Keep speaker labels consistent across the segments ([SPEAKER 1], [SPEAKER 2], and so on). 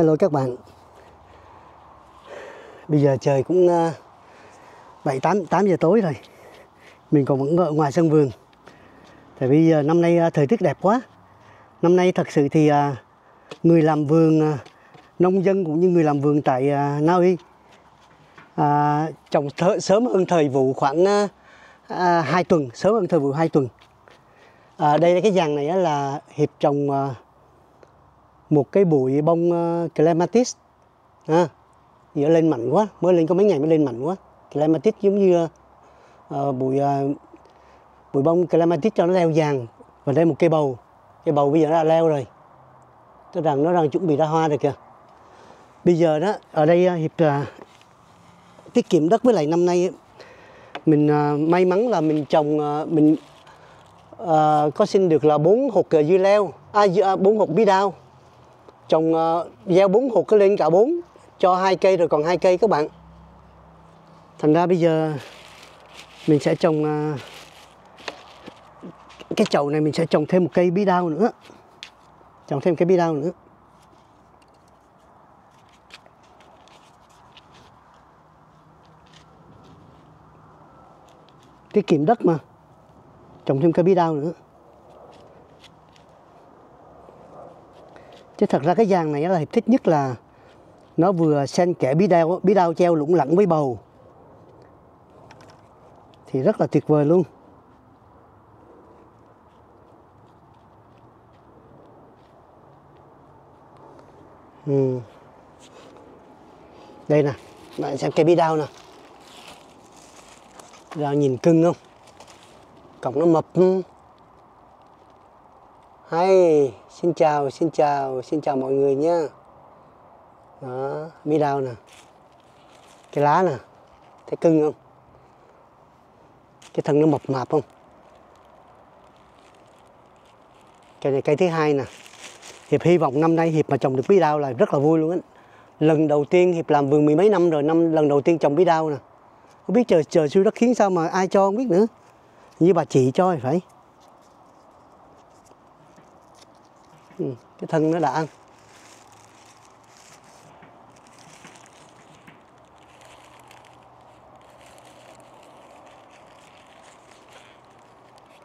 [SPEAKER 1] Hello các bạn Bây giờ trời cũng 7 8 8 giờ tối rồi. Mình còn vẫn ở ngoài sân vườn. Tại vì giờ năm nay ờ, thời tiết đẹp quá. Năm nay thật sự thì ờ, người làm vườn ờ, nông dân cũng như người làm vườn tại Na Uy à, trồng th- sớm hơn thời vụ khoảng à, 2 tuần, sớm hơn thời vụ 2 tuần. À, đây là cái dàn này là hiệp trồng một cái bụi bông uh, clematis. À, giờ lên mạnh quá mới lên có mấy ngày mới lên mạnh quá. Clematis giống như uh, bụi uh, bụi bông clematis cho nó leo vàng và đây một cây bầu. Cây bầu bây giờ đã leo rồi. Tức rằng nó đang chuẩn bị ra hoa rồi kìa. Bây giờ đó ở đây uh, hiệp uh, tiết kiệm đất với lại năm nay mình uh, may mắn là mình trồng uh, mình uh, có xin được là bốn hột dưa leo. À, à bốn hột bí đao trồng uh, gieo bốn hột cái lên cả bốn cho hai cây rồi còn hai cây các bạn. Thành ra bây giờ mình sẽ trồng uh, cái chậu này mình sẽ trồng thêm một cây bí đao nữa. Trồng thêm cái bí đao nữa. Tiết kiệm đất mà. Trồng thêm cây bí đao nữa. Chứ thật ra cái giàn này là hiệp thích nhất là nó vừa xen kẽ bí đao bí đao treo lủng lẳng với bầu. Thì rất là tuyệt vời luôn. Ừ. đây nè, bạn xem cây bí đao nè. Ra nhìn cưng không? Cọng nó mập. Ừ. Hay xin chào xin chào xin chào mọi người nha đó bí đao nè. Cái lá nè. Thấy cưng không? Cái thân nó mập mạp không? Cây này cây thứ hai nè. Hiệp hy vọng năm nay hiệp mà trồng được bí đao là rất là vui luôn á. Lần đầu tiên hiệp làm vườn mười mấy năm rồi, năm lần đầu tiên trồng bí đao nè. Không biết trời trời siêu đất khiến sao mà ai cho không biết nữa. Như bà chị cho thì phải. Ừ, cái thân nó đã ăn.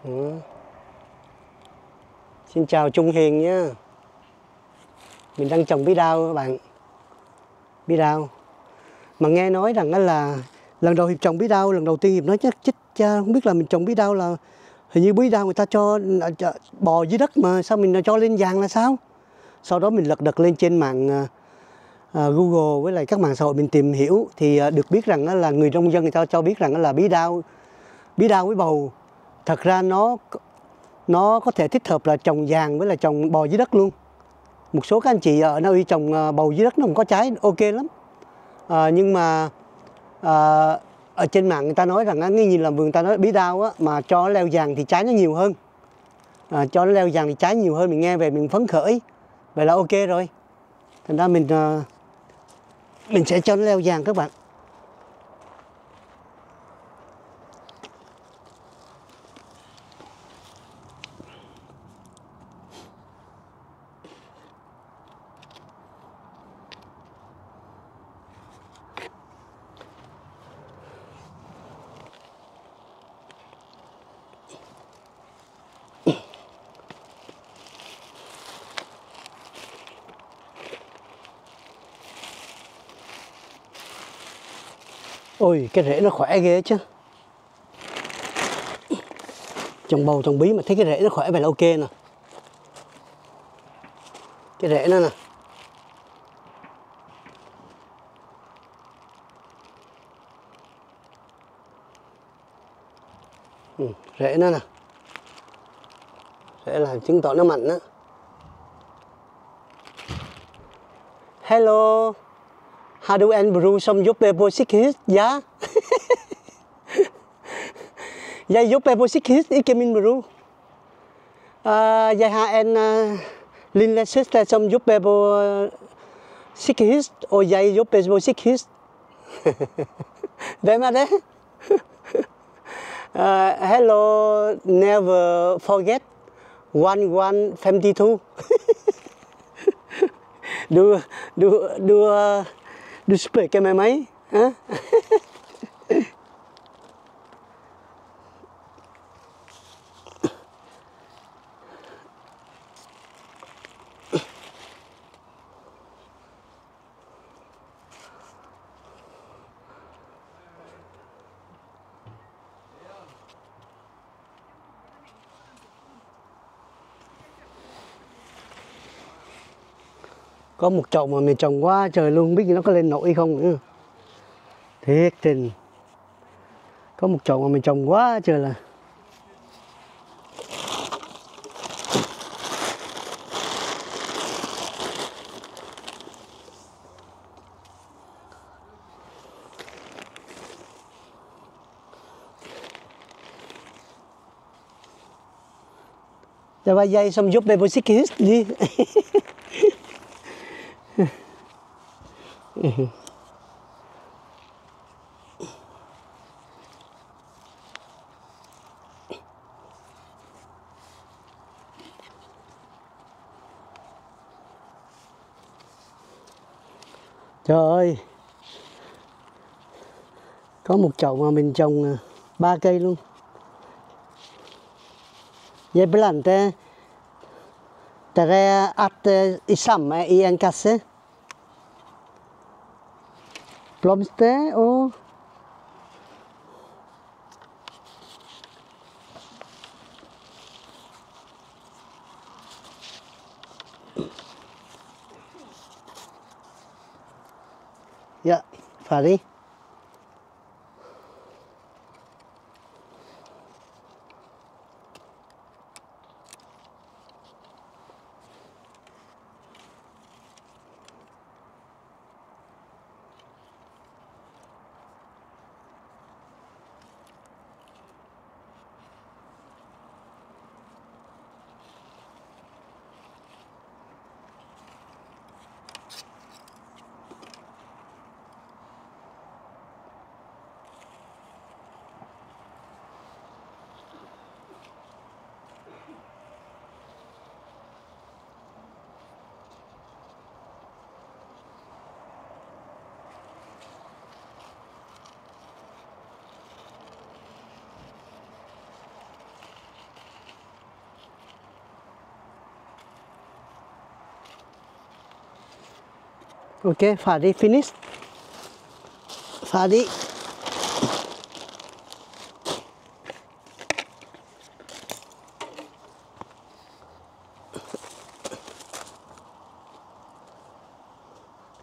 [SPEAKER 1] Ừ. xin chào Trung Hiền nhé mình đang trồng bí đao các bạn. Bí đao. Mà nghe nói rằng là lần đầu hiệp trồng bí đao lần đầu tiên hiệp nói chắc chích cha không biết là mình trồng bí đao là hình như bí đao người ta cho à, bò dưới đất mà sao mình cho lên vàng là sao? Sau đó mình lật đật lên trên mạng à, à, Google với lại các mạng xã hội mình tìm hiểu thì được biết rằng là người nông dân người ta cho biết rằng là bí đao bí đao với bầu. Thật ra nó nó có thể thích hợp là trồng vàng với là trồng bò dưới đất luôn. Một số các anh chị ở nơi trồng bầu dưới đất nó không có trái ok lắm. À, nhưng mà à, ở trên mạng người ta nói rằng nghe nhìn làm vườn ta nói bí đao á, mà cho nó leo vàng thì trái nó nhiều hơn. À, cho nó leo vàng thì trái nhiều hơn mình nghe về mình phấn khởi. Vậy là ok rồi. Thành ra mình uh, mình sẽ cho nó leo vàng các bạn. Ôi cái rễ nó khỏe ghê chứ. Trồng bầu trồng bí mà thấy cái rễ nó khỏe vậy là ok nè. Cái rễ nó nè. Ừ, Rễ nó nè. Rễ là chứng tỏ nó mạnh đó Hello. Har du en bror som jobber på sykehus? Ja. jeg jobber på sykehus, ikke min bror. Uh, eh, jeg har en uh, lille søster som jobber på eh, uh, sykehus, og jeg jobber på sykehus. Hvem er det? uh, hello, never forget. 1152. do đưa đưa đưa Du spøker med meg. Eh? có một chậu mà mình trồng quá trời luôn không biết nó có lên nổi không nữa thiệt tình có một chậu mà mình trồng quá trời là Давай xong giúp bé bố xích đi. Trời ơi. Có một chậu mà mình trồng à, ba cây luôn. Dây plante Tre att i samma i en kasse Blomste oh ya, ferdig. OK, Fadi finish. Fadi.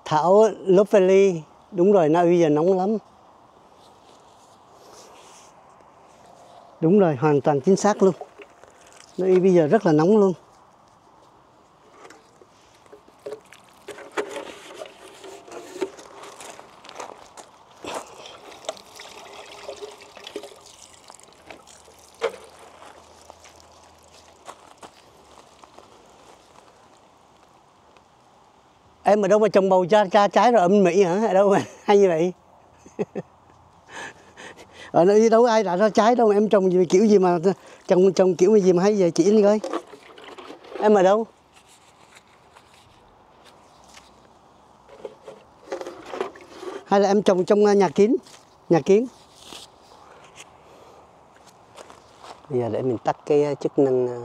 [SPEAKER 1] Thảo lớp valley đúng rồi nó bây giờ nóng lắm đúng rồi hoàn toàn chính xác luôn nó bây giờ rất là nóng luôn mà đâu mà trồng bầu cha cha trái rồi âm mỹ hả? Ở đâu mà hay như vậy? Ờ, ở nơi đâu ai đã ra trái đâu em trồng gì kiểu gì mà trồng trồng kiểu gì mà hay vậy? Chỉ đi coi. Em ở đâu? Hay là em trồng trong à, nhà kín? Nhà kiến? bây giờ để mình tắt cái à, chức năng à,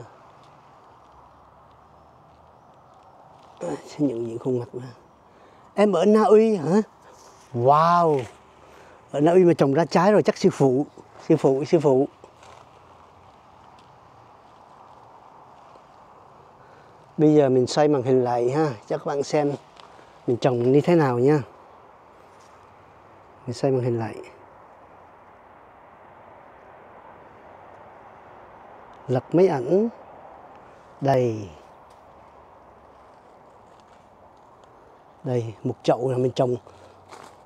[SPEAKER 1] sẽ nhận diện khuôn mặt mà. Em ở Na Uy hả? Wow. Ở Na Uy mà trồng ra trái rồi chắc sư phụ sư phụ sư phụ. Bây giờ mình xoay màn hình lại ha cho các bạn xem mình trồng như thế nào nha. Mình xoay màn hình lại. Lật mấy ảnh. Đầy đây một chậu là mình trồng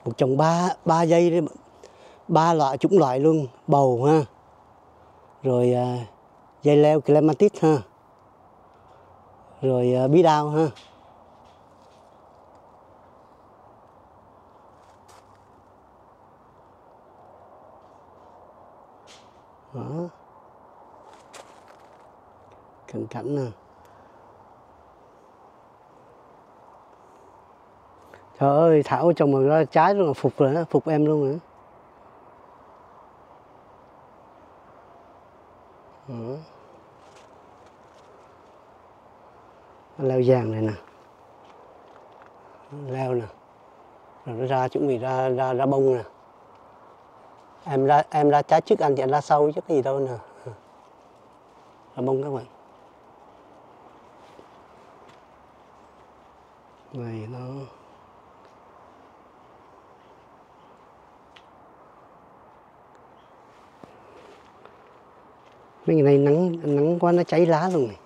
[SPEAKER 1] một trồng ba ba dây đấy ba loại chủng loại luôn bầu ha. Rồi à, dây leo clematis ha. Rồi à, bí đao ha. Đó. Cận cảnh nè. Trời ơi, thảo chồng mình ra trái luôn là phục rồi đó phục em luôn rồi đó. Ừ. leo vàng này nè. Leo nè. Rồi nó ra, chuẩn bị ra ra ra bông nè. Em ra em ra trái trước anh thì anh ra sau chứ cái gì đâu nè. Ra bông các bạn. Này nó mấy ngày nay nắng nắng quá nó cháy lá luôn này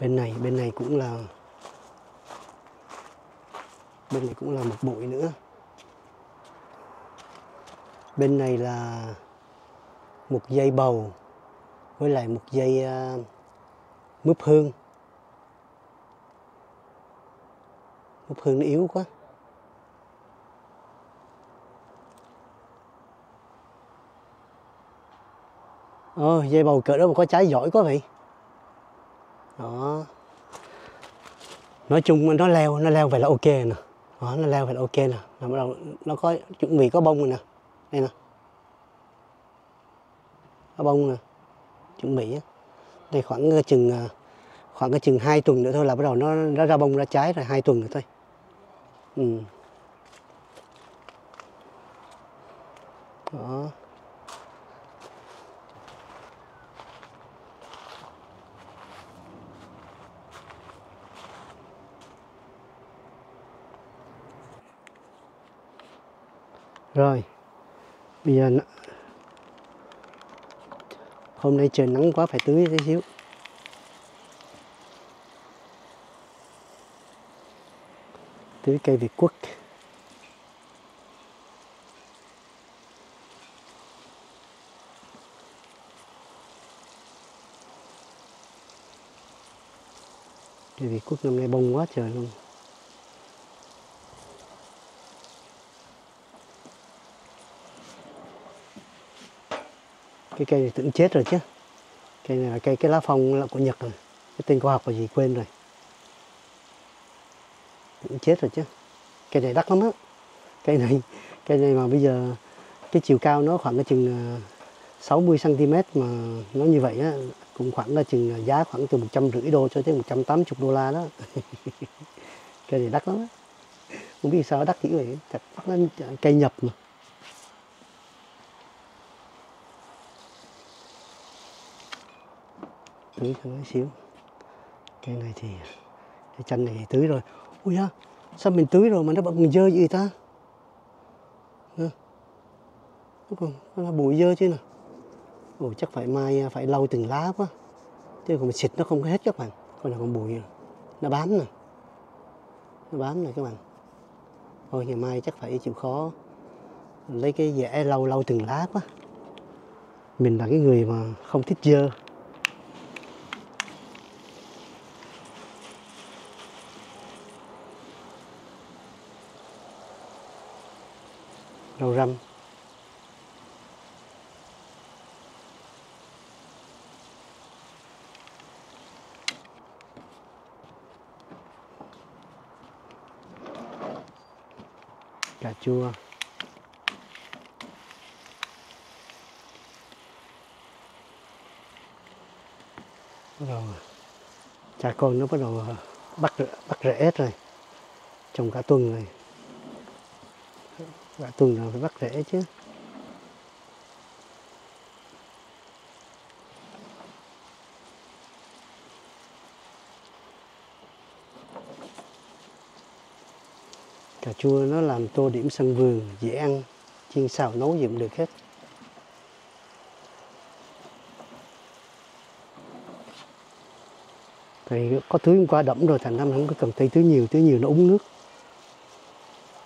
[SPEAKER 1] bên này bên này cũng là bên này cũng là một bụi nữa. Bên này là một dây bầu với lại một dây uh, mướp hương. Mướp hương nó yếu quá. Ờ, dây bầu cỡ đó mà có trái giỏi quá vậy. Đó. Nói chung nó leo nó leo về là ok nè. Đó, nó leo về là ok nè. Là bắt đầu nó có chuẩn bị có bông rồi nè. Đây nè. Có bông nè. Chuẩn bị á. Đây khoảng cái chừng ờ, khoảng cái chừng hai tuần nữa thôi là bắt đầu nó nó ra bông ra trái rồi hai tuần nữa thôi. Ừ. đó. Rồi, bây giờ nó- hôm nay trời nắng quá, phải tưới tí xíu. Tưới cây Việt Quất cây Việt Quất năm nay bông quá trời luôn. Cái cây này tưởng chết rồi chứ. Cây này là cây, cái lá phong là của Nhật rồi. Cái tên khoa học là gì quên rồi. Tưởng chết rồi chứ. Cây này đắt lắm á. Cây này cây này mà bây giờ cái chiều cao nó khoảng cái chừng ờ, 60 cm mà nó như vậy á, cũng khoảng là chừng ờ, giá khoảng từ một trăm rưỡi đô cho tới 180 đô la đó. Cây này đắt lắm á. Không biết sao đắt dữ vậy. Thật đắt lắm cây nhập mà. Tưới cho nó xíu. Cây này thì cái chanh này thì tưới rồi. Ui da, sao mình tưới rồi mà nó vẫn còn dơ gì ta? Nó còn, nó là bụi dơ chứ nè. Ồ chắc phải mai, phải lau từng lá quá. Chứ còn mình xịt nó không hết các bạn. Còn là còn bụi rồi. nó bám nè. Nó bám này các bạn. Thôi, ngày mai chắc phải chịu khó lấy cái dẻ lau lau từng lá quá. Mình là cái người mà không thích dơ. Rau răm cà chua. Bắt đầu cha con nó bắt đầu ờ, bắt rễ- bắt rễ hết rồi. Trồng cả tuần rồi cả tuần nào phải bắt rễ chứ. Cà chua nó làm tô điểm sân vườn, dễ ăn, chiên xào nấu gì cũng được hết. Thì có tưới hôm qua đẫm rồi, thành năm không có cần tưới tưới nhiều tưới nhiều nó uống nước.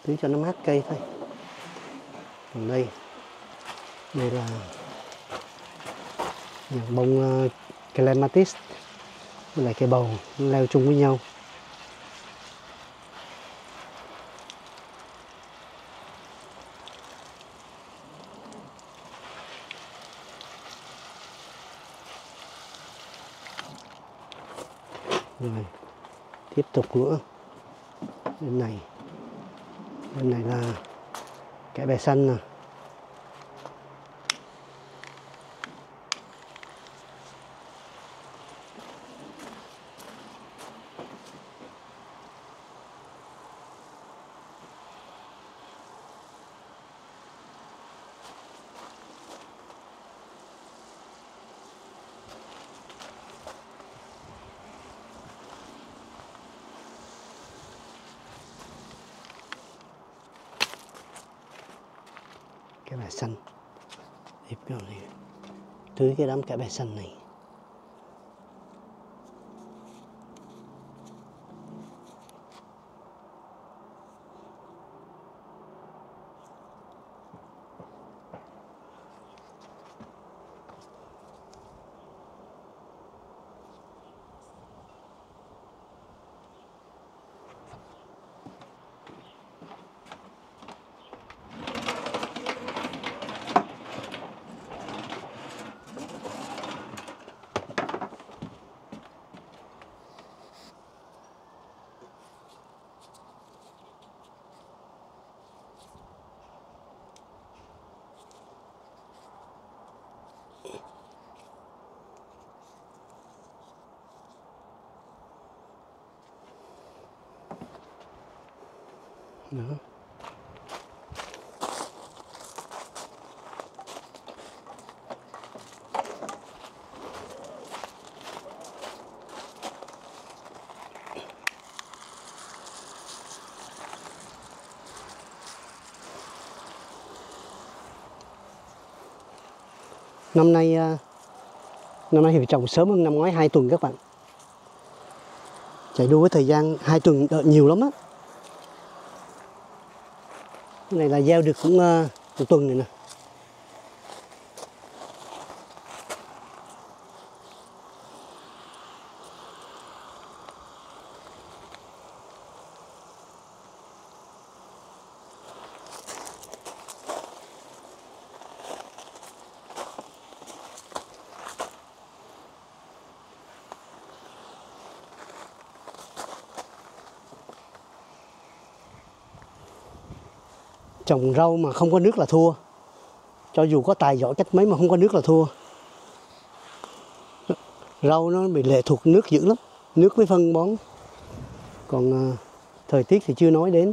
[SPEAKER 1] Tưới cho nó mát cây thôi đây. Đây là những bông uh, clematis. Với lại cây bầu leo chung với nhau. Rồi tiếp tục nữa. Bên này. Bên này là cái bè xanh nè. Cái bè xanh tiếp cái này tưới cái đám cái bè xanh này. Nữa. Năm nay à, năm nay thì trồng sớm hơn năm ngoái 2 tuần các bạn. Chạy đua với thời gian 2 tuần đợi nhiều lắm á cái này là gieo được cũng uh, một tuần rồi nè. Trồng rau mà không có nước là thua. Cho dù có tài giỏi cách mấy mà không có nước là thua. Rau nó bị lệ thuộc nước dữ lắm, nước với phân bón. Còn à, thời tiết thì chưa nói đến.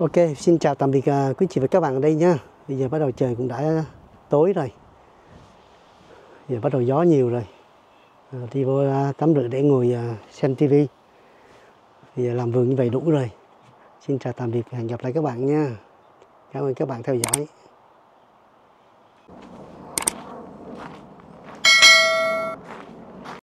[SPEAKER 1] Ok, xin chào tạm biệt à, quý chị và các bạn ở đây nha. Bây giờ bắt đầu trời cũng đã tối rồi. Giờ bắt đầu gió nhiều rồi. À, đi vô à, tắm rửa để ngồi à, xem tivi. Bây giờ làm vườn như vậy đủ rồi. Xin chào tạm biệt, hẹn gặp lại các bạn nha. Cảm ơn các bạn theo dõi.